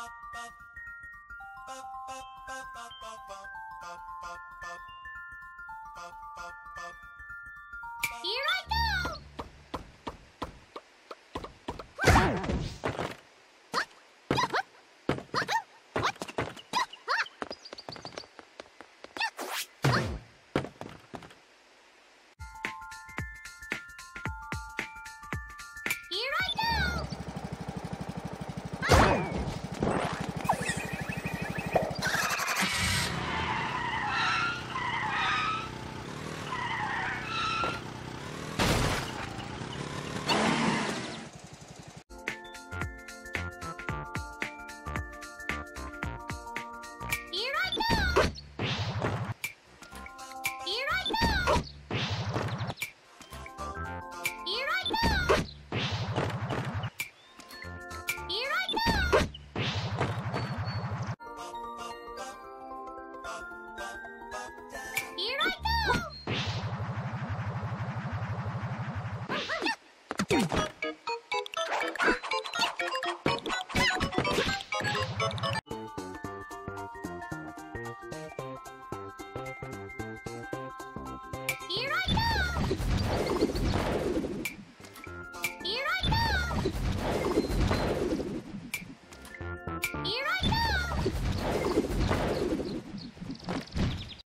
Here I go! Here I Here I go!